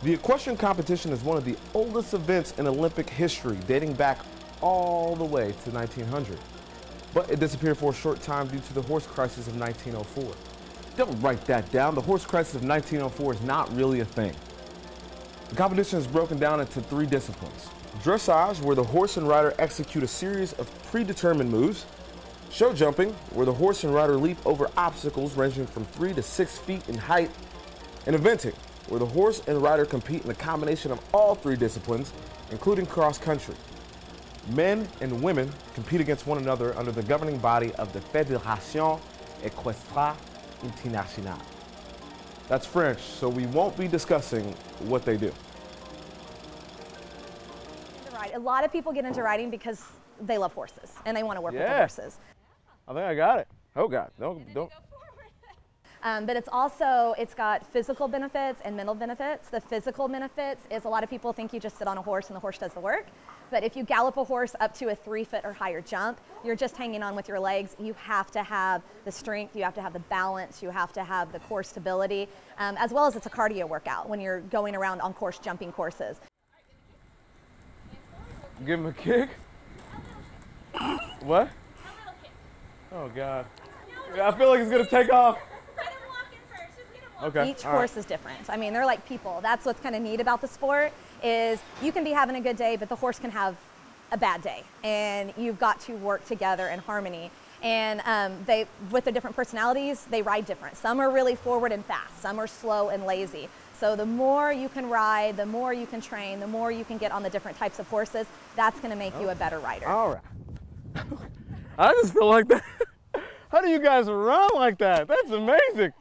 The equestrian competition is one of the oldest events in Olympic history, dating back all the way to 1900. But it disappeared for a short time due to the horse crisis of 1904. Don't write that down. The horse crisis of 1904 is not really a thing. The competition is broken down into three disciplines. Dressage, where the horse and rider execute a series of predetermined moves. Show jumping, where the horse and rider leap over obstacles ranging from three to six feet in height. And eventing, where the horse and rider compete in a combination of all three disciplines, including cross country. Men and women compete against one another under the governing body of the Fédération Équestre Internationale. That's French, so we won't be discussing what they do. A lot of people get into riding because they love horses and they want to work with the horses. I think I got it. Oh God, don't don't. Um, but it's also it's got physical benefits and mental benefits. The physical benefits is a lot of people think you just sit on a horse and the horse does the work. But if you gallop a horse up to a three foot or higher jump, you're just hanging on with your legs. You have to have the strength, you have to have the balance, you have to have the core stability, um, as well as it's a cardio workout when you're going around on course jumping courses. Give him a kick. What? Oh God. I feel like it's gonna take off. Okay. Each all right. horse is different. I mean, they're like people. That's what's kind of neat about the sport is you can be having a good day, but the horse can have a bad day, and you've got to work together in harmony. And um, they, with the different personalities, they ride different. Some are really forward and fast. Some are slow and lazy. So the more you can ride, the more you can train, the more you can get on the different types of horses. That's going to make you a better rider. All right. I just feel like that. How do you guys run like that? That's amazing.